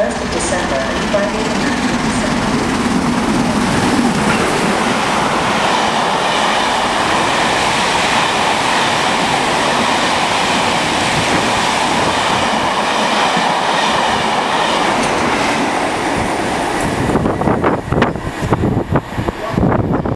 1st of December and